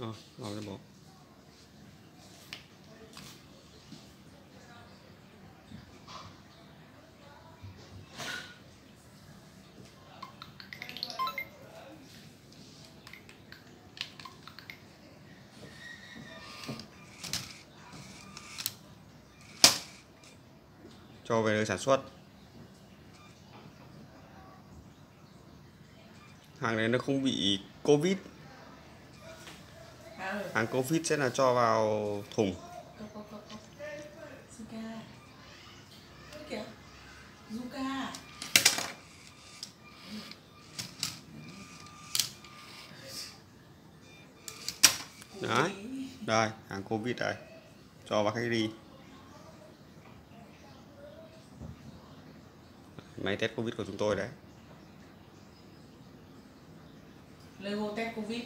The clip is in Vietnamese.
Rồi, vào bỏ. Cho về nơi sản xuất. Hàng này nó không bị Covid. À, Hàng Covid sẽ là cho vào thùng. Đấy. Đây, hàng Covid đây. Cho vào cách đi. Máy test Covid của chúng tôi đấy. Lego test Covid